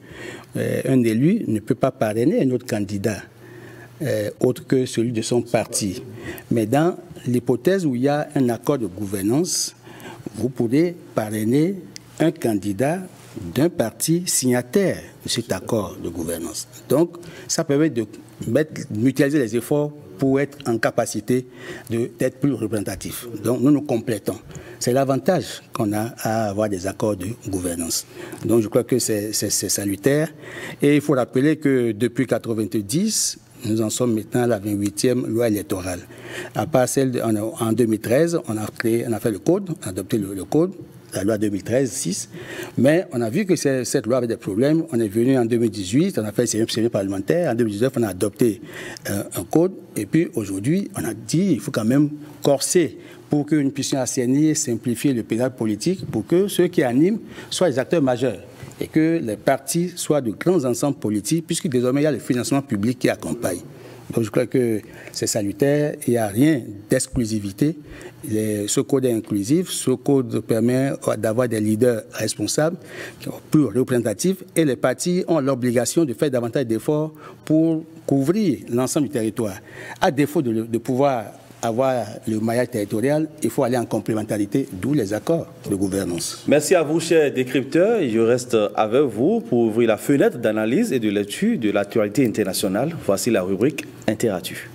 un élu ne peut pas parrainer un autre candidat euh, autre que celui de son parti. Mais dans l'hypothèse où il y a un accord de gouvernance, vous pourrez parrainer un candidat d'un parti signataire de cet accord de gouvernance. Donc, ça permet de mutualiser les efforts pour être en capacité d'être plus représentatif. Donc, nous nous complétons. C'est l'avantage qu'on a à avoir des accords de gouvernance. Donc, je crois que c'est salutaire. Et il faut rappeler que depuis 1990, nous en sommes maintenant à la 28e loi électorale. À part celle en, 2013, on a créé, on a fait le code, on a adopté le code la loi 2013-6. Mais on a vu que cette loi avait des problèmes. On est venu en 2018, on a fait une série parlementaire. En 2019, on a adopté euh, un code. Et puis aujourd'hui, on a dit qu'il faut quand même corser pour que nous puissions assainir, simplifier le paysage politique, pour que ceux qui animent soient les acteurs majeurs et que les partis soient de grands ensembles politiques, puisque désormais il y a le financement public qui accompagne. Je crois que c'est salutaire, il n'y a rien d'exclusivité. Ce code est inclusif, ce code permet d'avoir des leaders responsables, plus représentatifs, et les partis ont l'obligation de faire davantage d'efforts pour couvrir l'ensemble du territoire. À défaut de pouvoir avoir le maillage territorial, il faut aller en complémentarité, d'où les accords de gouvernance. Merci à vous, chers décrypteurs. Je reste avec vous pour ouvrir la fenêtre d'analyse et de lecture de l'actualité internationale. Voici la rubrique Interactu.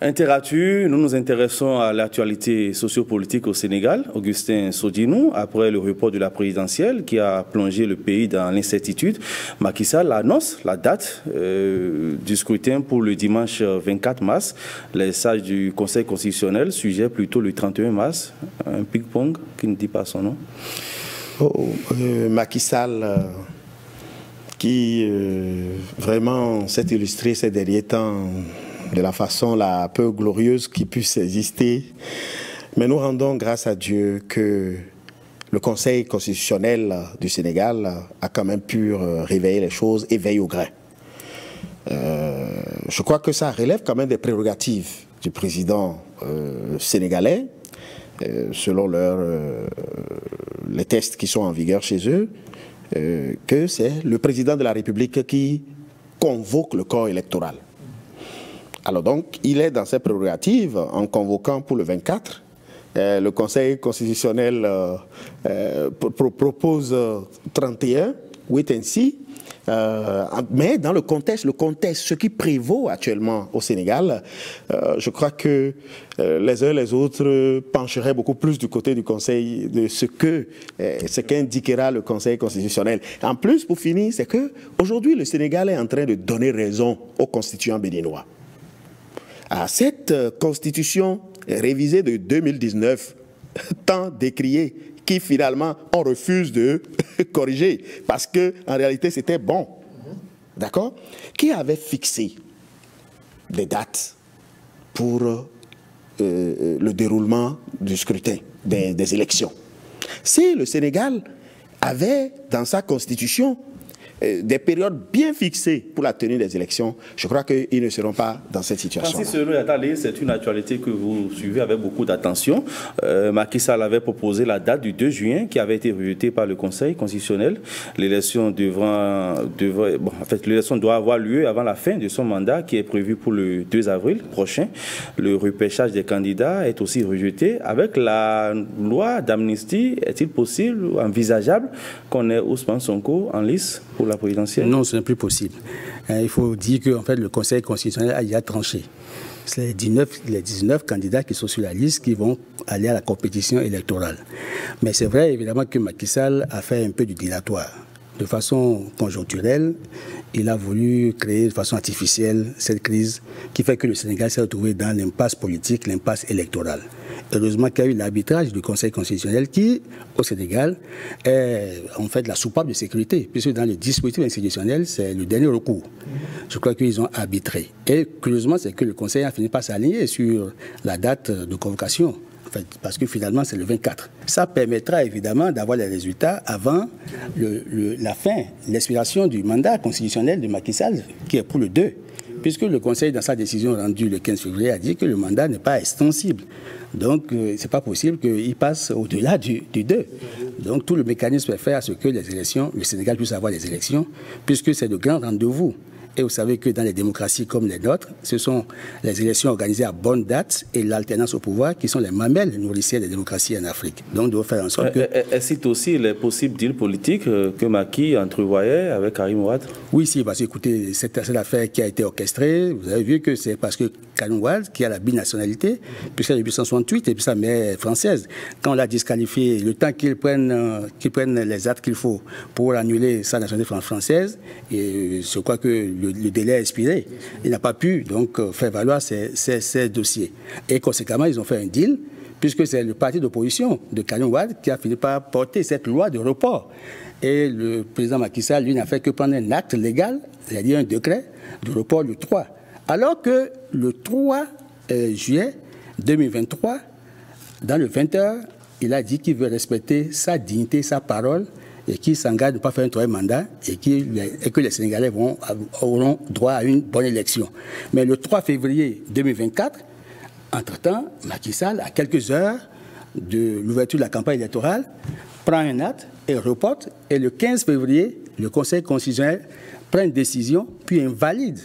Interatu, nous nous intéressons à l'actualité sociopolitique au Sénégal. Augustin Sodinou, après le report de la présidentielle qui a plongé le pays dans l'incertitude, Macky Sall annonce la date euh, du scrutin pour le dimanche 24 mars. Les sages du Conseil constitutionnel suggèrent plutôt le 31 mars. Un ping-pong qui ne dit pas son nom. Oh, euh, Macky Sall, euh, qui vraiment s'est illustré ces derniers temps de la façon la peu glorieuse qui puisse exister. Mais nous rendons grâce à Dieu que le Conseil constitutionnel du Sénégal a quand même pu euh, réveiller les choses et veiller au grain. Euh, je crois que ça relève quand même des prérogatives du président euh, sénégalais, selon les tests qui sont en vigueur chez eux, que c'est le président de la République qui convoque le corps électoral. Alors donc, il est dans ses prérogatives en convoquant pour le 24. Euh, le Conseil constitutionnel euh, euh, propose 31, wait and see. mais dans le contexte, le contexte, ce qui prévaut actuellement au Sénégal, je crois que les uns les autres pencheraient beaucoup plus du côté du Conseil de ce que ce qu'indiquera le Conseil constitutionnel. En plus, pour finir, c'est que aujourd'hui le Sénégal est en train de donner raison aux constituants béninois à cette euh, constitution révisée de 2019, tant décriée, qui finalement on refuse de corriger parce que en réalité c'était bon. D'accord? Qui avait fixé des dates pour euh, euh, le déroulement du scrutin, des, élections? Si le Sénégal avait dans sa constitution des périodes bien fixées pour la tenue des élections, je crois qu'ils ne seront pas dans cette situation. Francis c'est une actualité que vous suivez avec beaucoup d'attention. Euh, Macky Sall avait proposé la date du 2 juin qui avait été rejetée par le Conseil constitutionnel. L'élection devra, bon, en fait, l'élection doit avoir lieu avant la fin de son mandat qui est prévu pour le 2 avril prochain. Le repêchage des candidats est aussi rejeté. Avec la loi d'amnistie, est-il possible, envisageable qu'on ait Ousmane Sonko en lice pour Non, ce n'est plus possible. Hein, il faut dire que en fait, le Conseil constitutionnel a tranché. C'est les 19, les 19 candidats qui sont sur la liste qui vont aller à la compétition électorale. Mais c'est vrai, évidemment, que Macky Sall a fait un peu du dilatoire. De façon conjoncturelle, il a voulu créer de façon artificielle cette crise qui fait que le Sénégal s'est retrouvé dans l'impasse politique, l'impasse électorale. Heureusement qu'il y a eu l'arbitrage du Conseil constitutionnel qui, au Sénégal, est en fait la soupape de sécurité, puisque dans le dispositif institutionnel, c'est le dernier recours. Je crois qu'ils ont arbitré. Et curieusement, c'est que le Conseil a fini par s'aligner sur la date de convocation. parce que finalement, c'est le 24. Ça permettra évidemment d'avoir les résultats avant la fin, l'expiration du mandat constitutionnel de Macky Sall, qui est pour le 2 puisque le Conseil, dans sa décision rendue le 15 février, a dit que le mandat n'est pas extensible. Donc, euh, ce n'est pas possible qu'il passe au-delà du, du, 2. Donc, tout le mécanisme est fait à ce que les élections, le Sénégal puisse avoir les élections, puisque c'est de grands rendez-vous. Et vous savez que dans les démocraties comme les nôtres, ce sont les élections organisées à bonne date et l'alternance au pouvoir qui sont les mamelles nourricières des démocraties en Afrique. Donc, doit faire en sorte que. Elle cite aussi les possibles deals politiques euh, que Maki entrevoyait avec Karim Ouad Oui, si, parce que écoutez, cette, cette affaire qui a été orchestrée, vous avez vu que c'est parce que Karim Ouad, qui a la binationalité, puisqu'il est depuis 1968 et puis sa mère française, quand on l'a disqualifié, le temps qu'il prenne, euh, qu'il prenne les actes qu'il faut pour annuler sa nationalité française, et je crois que le le, délai a expiré. Il n'a pas pu donc euh, faire valoir ces, dossiers. Et conséquemment, ils ont fait un deal, puisque c'est le parti d'opposition de Karim Wad qui a fini par porter cette loi de report. Et le président Macky Sall, lui, n'a fait que prendre un acte légal, c'est-à-dire un décret de report le 3. Alors que le 3 euh, juillet 2023, dans le 20h, il a dit qu'il veut respecter sa dignité, sa parole et qui s'engage de ne pas faire un troisième mandat et, qui, et que les Sénégalais auront droit à une bonne élection. Mais le 3 février 2024, entre-temps, Macky Sall, à quelques heures de l'ouverture de la campagne électorale, prend un acte et reporte. Et le 15 février, le Conseil constitutionnel prend une décision, puis invalide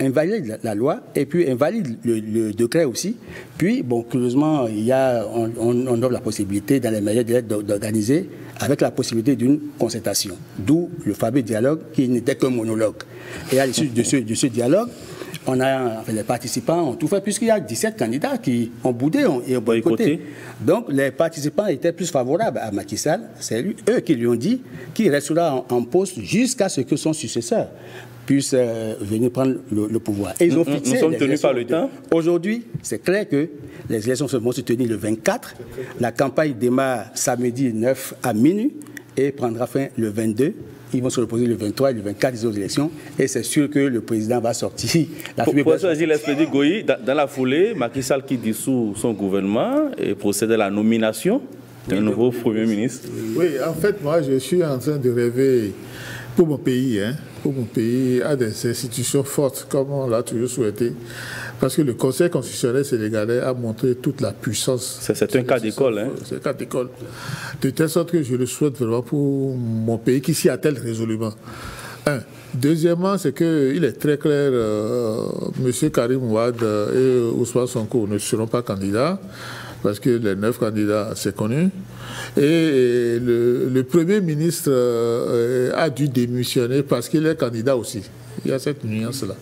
invalide la loi et puis invalide le, décret aussi. Puis, bon, curieusement, il y a, on, on, offre la possibilité dans les meilleurs délais d'organiser avec la possibilité d'une concertation. D'où le fameux dialogue qui n'était qu'un monologue. Et à l'issue de ce, de ce dialogue, on a, les participants ont tout fait, puisqu'il y a 17 candidats qui ont boudé et ont boycotté. Donc, les participants étaient plus favorables à Macky Sall. C'est eux qui lui ont dit qu'il restera en, en poste jusqu'à ce que son successeur puissent euh, venir prendre le, pouvoir. Et ils ont fixé nous, sommes tenus par le temps. Aujourd'hui, c'est clair que les élections vont se tenir le 24. La campagne démarre samedi 9 à minuit et prendra fin le 22 ils vont se reposer le 23 et le 24 des autres élections. Et c'est sûr que le président va sortir. La pour, Goyi, dans, dans, la foulée, Macky Sall qui dissout son gouvernement et procède à la nomination d'un nouveau Premier ministre. Oui, en fait, moi, je suis en train de rêver pour mon pays, hein, pour mon pays, a des institutions fortes, comme on l'a toujours souhaité. Parce que le Conseil constitutionnel sénégalais a montré toute la puissance. C'est un cas d'école. Hein. C'est un cas d'école. De telle sorte que je le souhaite vraiment pour mon pays qui s'y attelle résolument. Un. Deuxièmement, c'est qu'il est très clair, euh, M. Karim Ouad et Ousmane Sonko ne seront pas candidats parce que les neuf candidats, c'est connu. Et le, Premier ministre euh, a dû démissionner parce qu'il est candidat aussi. Il y a cette nuance-là.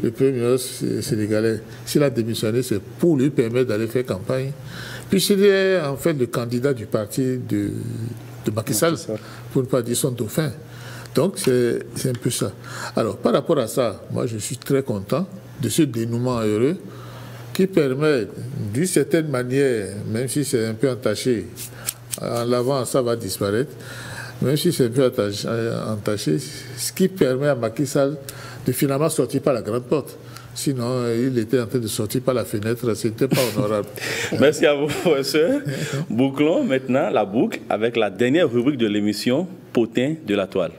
Le Premier ministre sénégalais, s'il a démissionné, c'est pour lui permettre d'aller faire campagne. Puisqu'il est en fait le candidat du parti de, de Macky Sall, pour ne pas dire son dauphin. Donc c'est un peu ça. Alors par rapport à ça, moi je suis très content de ce dénouement heureux qui permet, d'une certaine manière, même si c'est un peu entaché, en l'avant ça va disparaître, même si c'est un peu entaché, ce qui permet à Macky Sall de finalement sortir par la grande porte. Sinon, il était en train de sortir par la fenêtre, ce n'était pas honorable. Merci à vous, professeur. Bouclons maintenant la boucle avec la dernière rubrique de l'émission, Potin de la toile.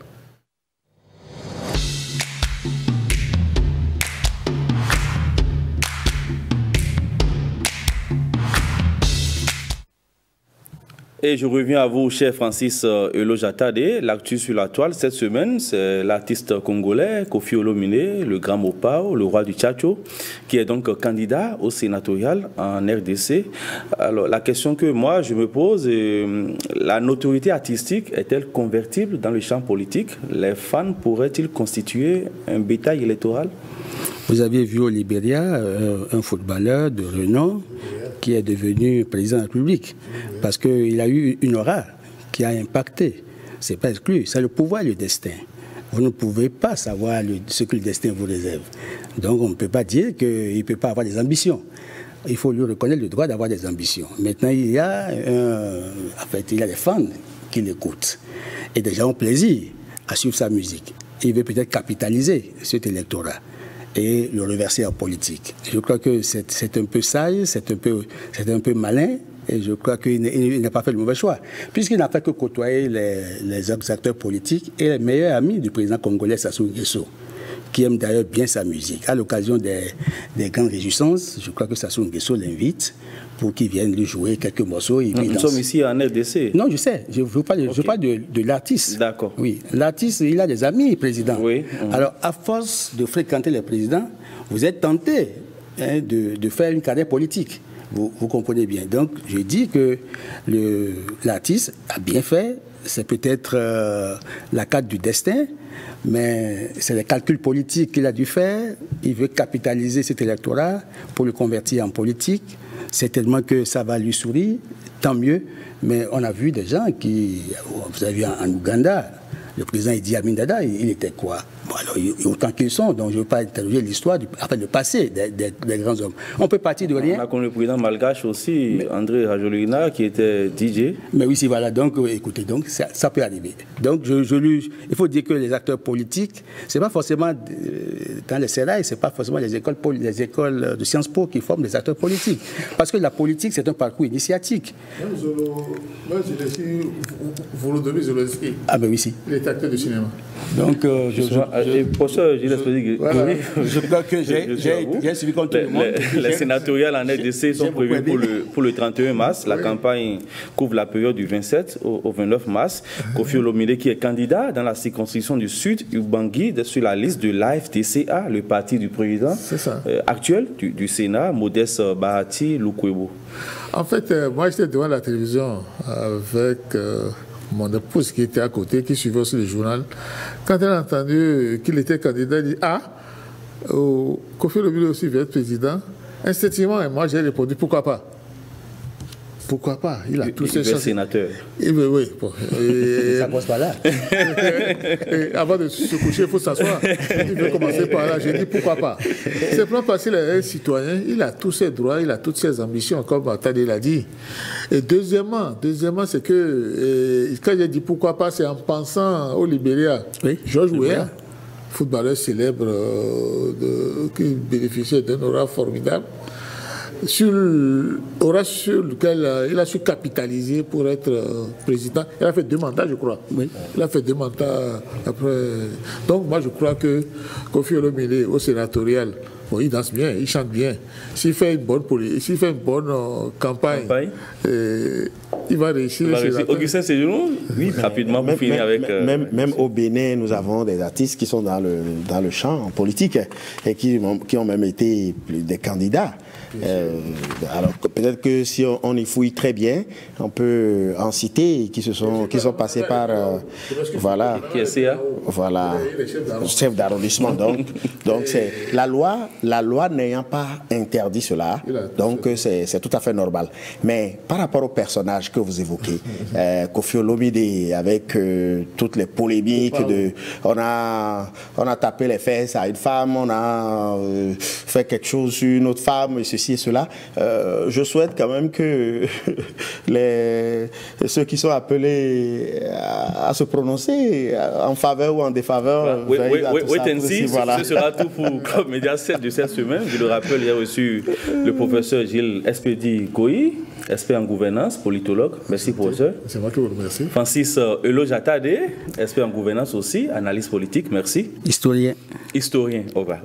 Et je reviens à vous, cher Francis euh, Elojatade. L'actu sur la toile cette semaine, c'est l'artiste congolais Kofi Olomine, le grand Mopao, le roi du Tchacho, qui est donc candidat au sénatorial en RDC. Alors, la question que moi je me pose, euh, la notoriété artistique est-elle convertible dans le champ politique? Les fans pourraient-ils constituer un bétail électoral? Vous aviez vu au Libéria euh, un footballeur de renom qui est devenu président de la République, parce qu'il a eu une aura qui a impacté. C'est pas exclu, c'est le pouvoir et le destin. Vous ne pouvez pas savoir ce que le destin vous réserve. Donc on ne peut pas dire qu'il ne peut pas avoir des ambitions. il faut lui reconnaître le droit d'avoir des ambitions. Maintenant, il y a, en fait, il y a des fans qui l'écoutent. Et des gens ont plaisir à suivre sa musique. Il veut peut-être capitaliser cet électorat et le reverser en politique. Je crois que c'est un peu sage, c'est un peu, un peu malin, et je crois qu'il n'a pas fait le mauvais choix, puisqu'il n'a fait que côtoyer les, les, acteurs politiques et les meilleurs amis du président congolais Sassou Nguesso qui aime d'ailleurs bien sa musique. À l'occasion des, des, grandes réjouissances, je crois que Sassou Nguesso l'invite pour qu'il vienne lui jouer quelques morceaux. Nous sommes ici en RDC. Non, je sais. Je veux pas, je parle de, de l'artiste. D'accord. Oui. L'artiste, il a des amis président. Oui. Alors, à force de fréquenter les présidents, vous êtes tenté hein, de, de, faire une carrière politique. Vous, vous, comprenez bien. Donc, je dis que l'artiste a bien fait. C'est peut-être euh, la carte du destin, mais c'est les calculs politiques qu'il a dû faire. Il veut capitaliser cet électorat pour le convertir en politique. Certainement que ça va lui sourire, tant mieux. Mais on a vu des gens qui, vous avez vu en, Ouganda, le président Idi Amin Dada, il, était quoi? Bon, alors, Autant qu'ils sont, donc je ne veux pas interroger l'histoire, enfin le passé des, des, grands hommes. On peut partir de rien. On a connu le président malgache aussi, André Rajolina, qui était DJ. Mais oui, si voilà, donc euh, écoutez, donc ça, ça, peut arriver. Donc je, je lui, il faut dire que les acteurs politiques, c'est pas forcément euh, dans les CELAI, c'est pas forcément les écoles, les écoles de Sciences Po qui forment les acteurs politiques. Parce que la politique, c'est un parcours initiatique. Moi, je l'ai Volodymyr Zelensky. Ah ben oui, si acteur de cinéma. Donc, euh, je, je, professeur Gilles voilà. j'ai suivi contre le monde. Les, sénatoriales en RDC sont prévues pour le, pour le 31 mars. La campagne couvre la période du 27 au, 29 mars. Kofi Olomide, qui est candidat dans la circonscription du Sud, Ubangui, sur la liste de l'AFTCA, le parti du président euh, actuel du, du, Sénat, Modeste Bahati Lukwebo. En fait, euh, moi, j'étais devant la télévision avec mon épouse qui était à côté, qui suivait aussi le journal, quand elle a entendu qu'il était candidat, elle dit Ah, oh, Kofi Olomide aussi veut être président. Instinctivement, moi j'ai répondu Pourquoi pas? Pourquoi pas Il a tous ses chances. sénateur. Et, oui, oui. Et, ça passe pas là. et, avant de se coucher, il faut s'asseoir. Il veut commencer par là. J'ai dit pourquoi pas? C'est pas parce qu'il est un citoyen, il a tous ses droits, il a toutes ses ambitions, comme Tadé l'a dit. Et deuxièmement, deuxièmement c'est que quand j'ai dit pourquoi pas, c'est en pensant au Libéria. Oui. Georges Weah, footballeur célèbre euh, de, qui bénéficiait d'un aura formidable sur, aura sur lequel euh, il a su capitaliser pour être euh, président. Il a fait deux mandats, je crois. Oui. Il a fait deux mandats après. Donc, moi, je crois que Kofi Olomide, au sénatorial, bon, il danse bien, il chante bien. S'il fait une bonne, s'il fait une bonne euh, campagne, il va réussir. Augustin Séjournou Oui, rapidement, pour finir avec. Même, même, au Bénin, nous avons des artistes qui sont dans le, dans le champ politique et qui, qui ont même été des candidats. Euh, alors peut-être que si on, y fouille très bien, on peut en citer qui se sont qui sont passés par euh, voilà voilà. Chef d'arrondissement donc. Donc c'est la loi la loi n'ayant pas interdit cela donc c'est tout à fait normal. Mais par rapport au personnage que vous évoquez euh, Kofi Olomide avec toutes les polémiques de on a on a tapé les fesses à une femme on a fait quelque chose sur une autre femme et ceci et cela, euh, je souhaite quand même que les, ceux qui sont appelés à, se prononcer en faveur ou en défaveur. Oui, oui, oui, oui voilà. ce sera tout pour comme média 7 de cette semaine. Je le rappelle, il y a reçu le professeur Gilles Espedi Koyi, expert en gouvernance, politologue. Merci, professeur. C'est moi qui vous remercie. Francis euh, Elo Jatade, expert en gouvernance aussi, analyse politique. Merci. Historien. Historien, voilà.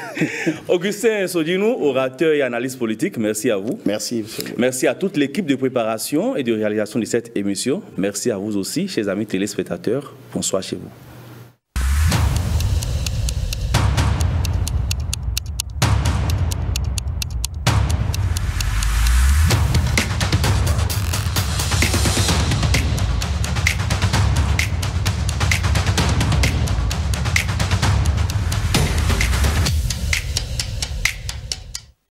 Augustin Sodinou, orateur et analyste politique, merci à vous. Merci. Merci à toute l'équipe de préparation et de réalisation de cette émission. Merci à vous aussi, chers amis téléspectateurs. Bonsoir chez vous.